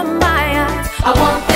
from my eyes. I want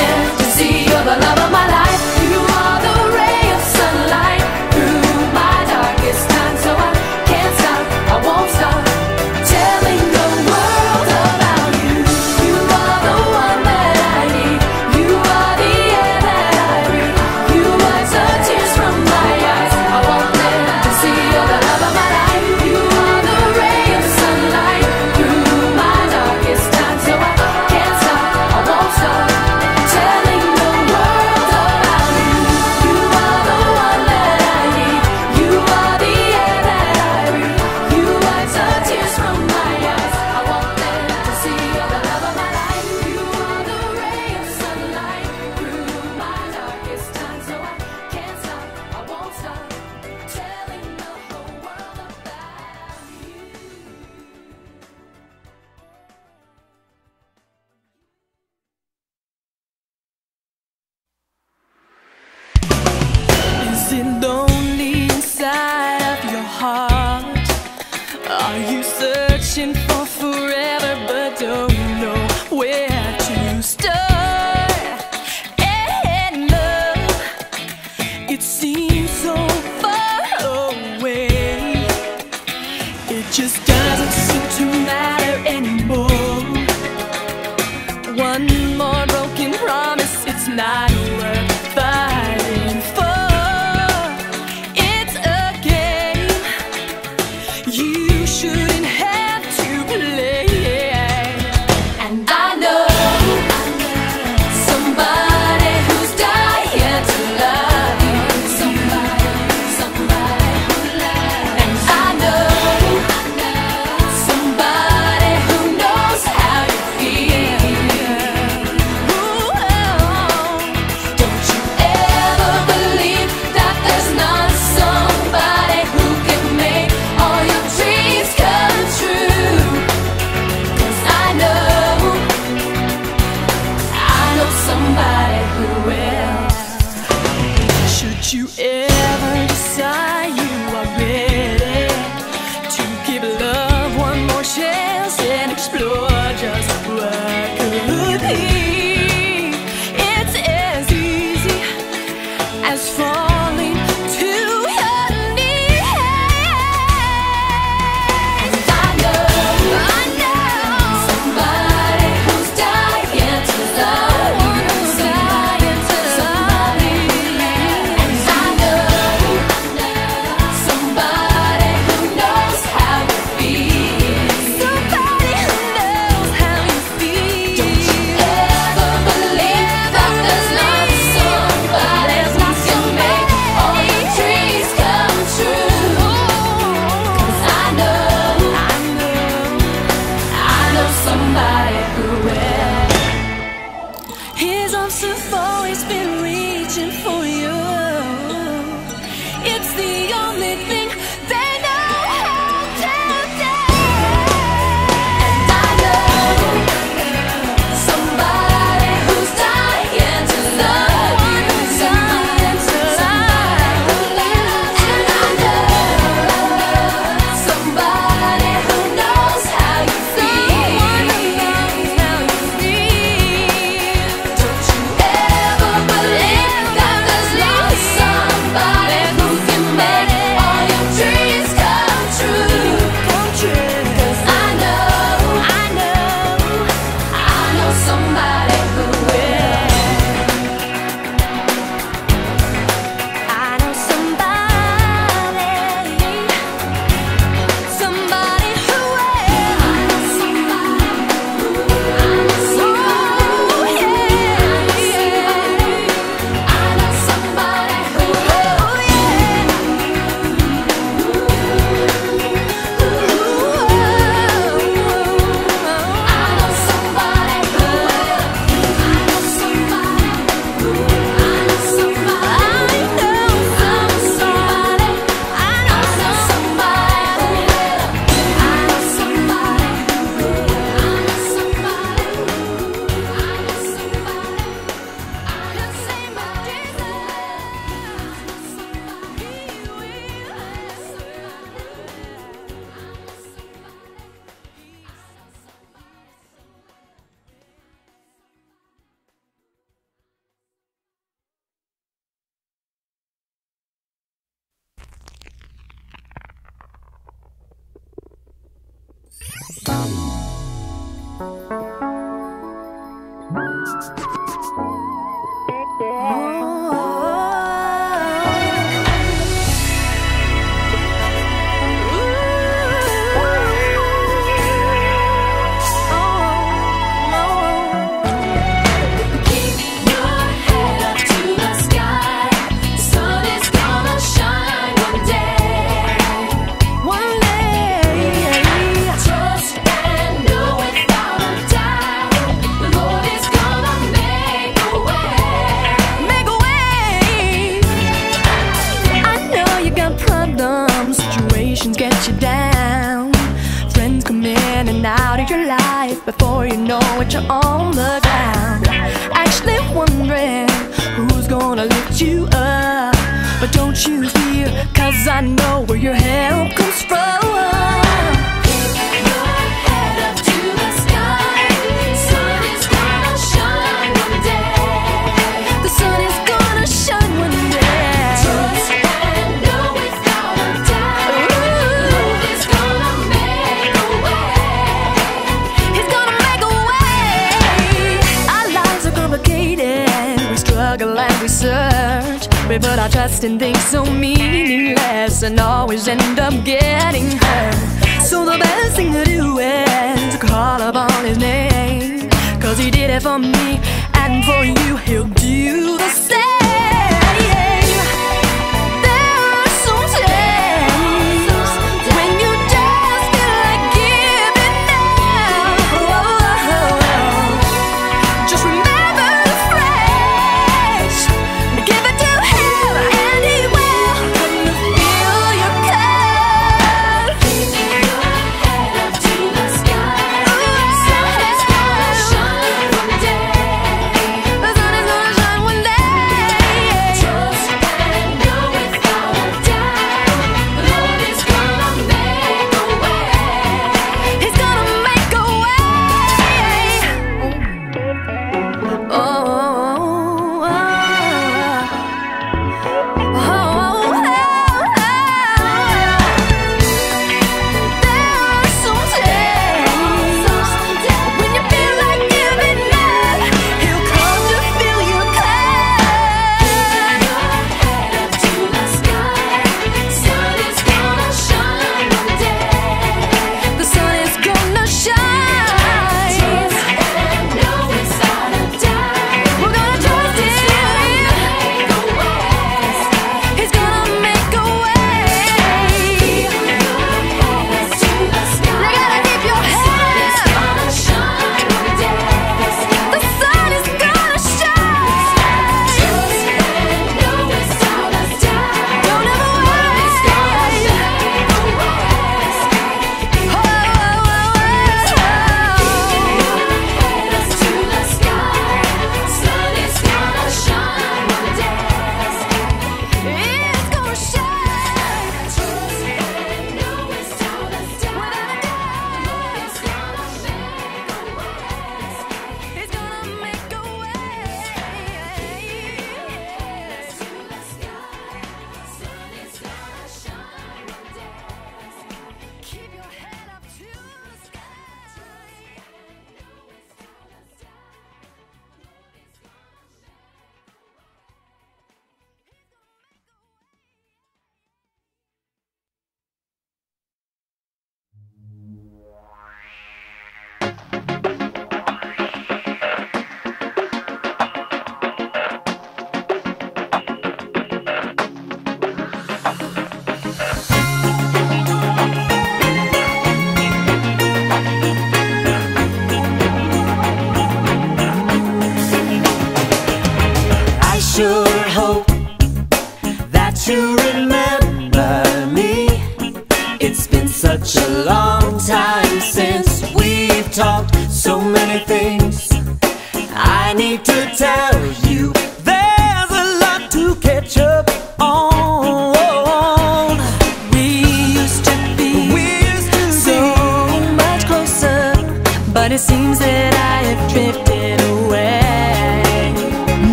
in things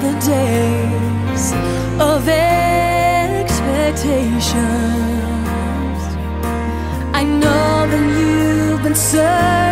the days of expectations. I know that you've been searching.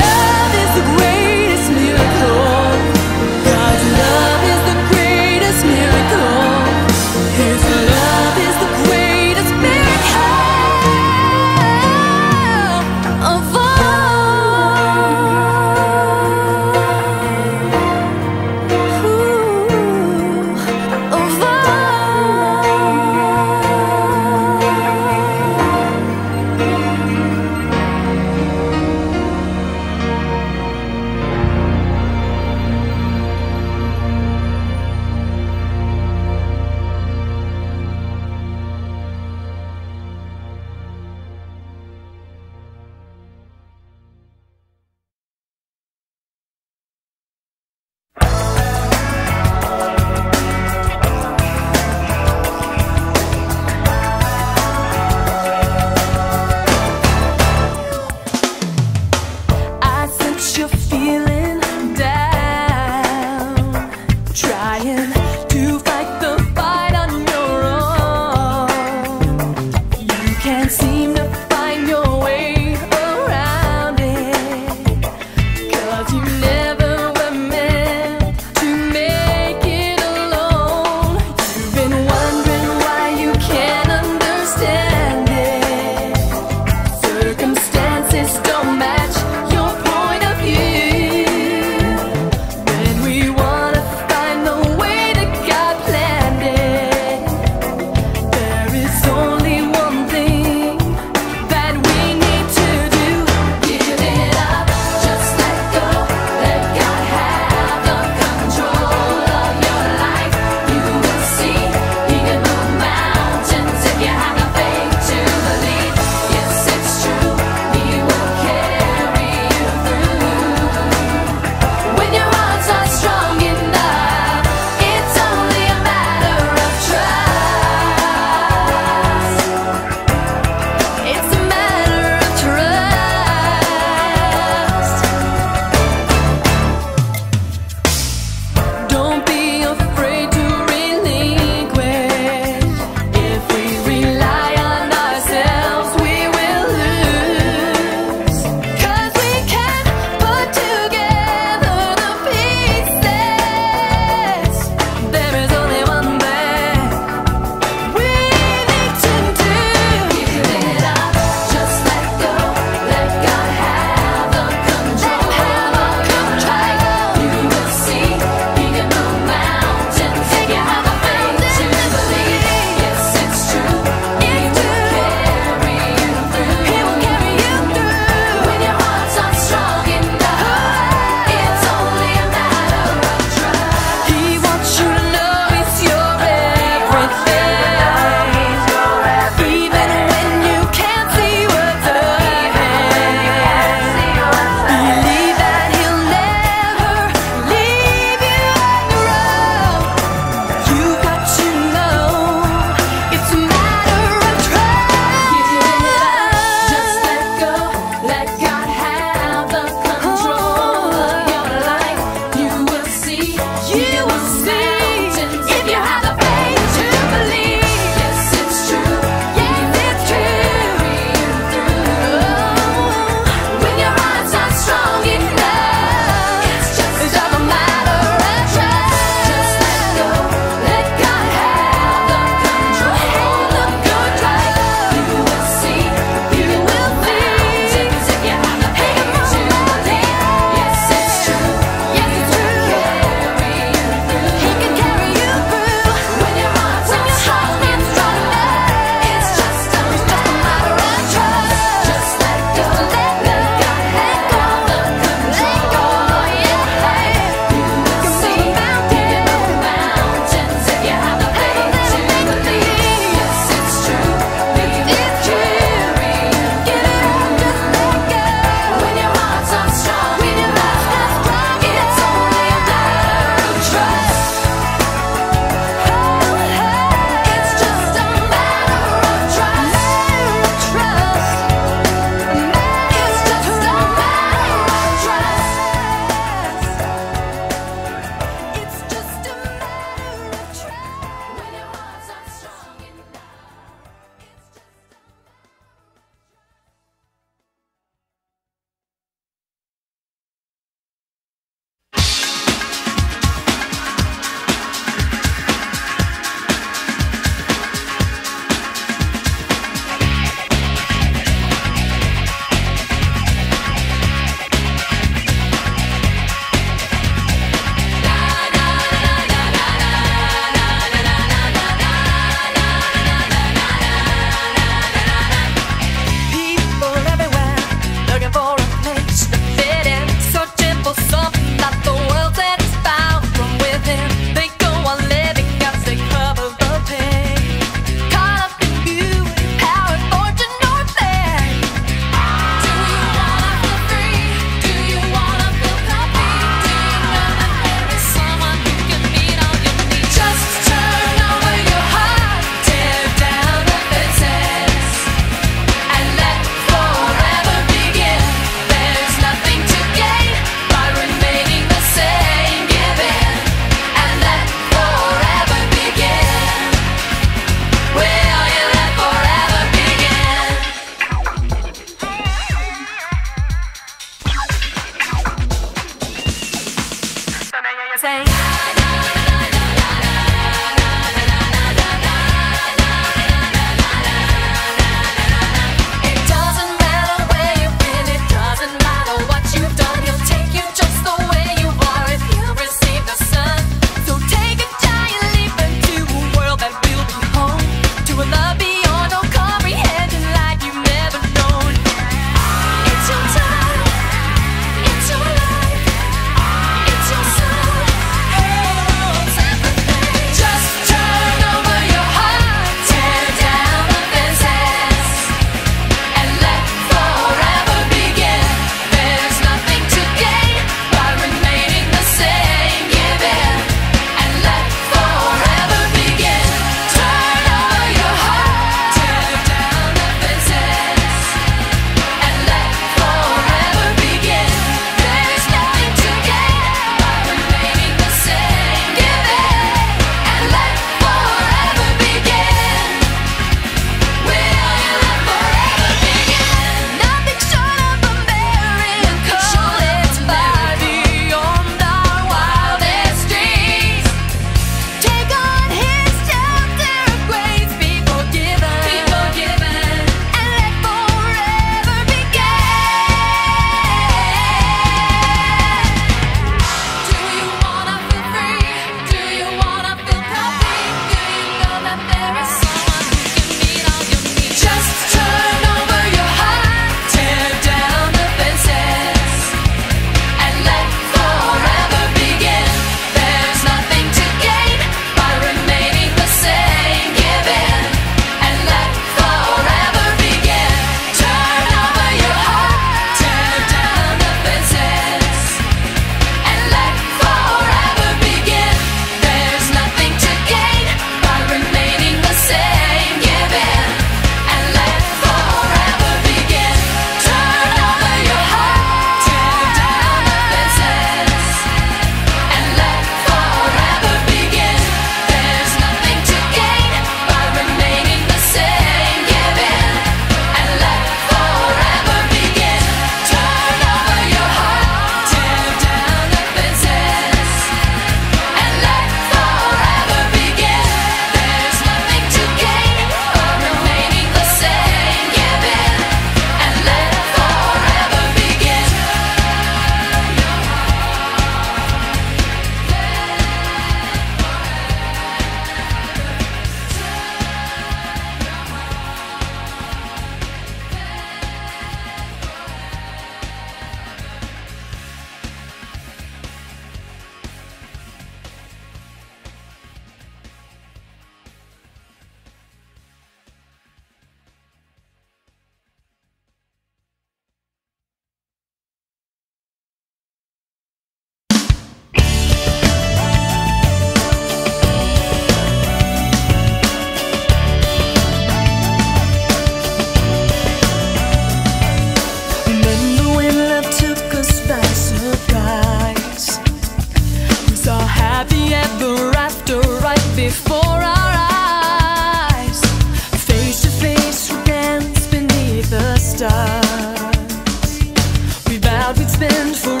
Spend forever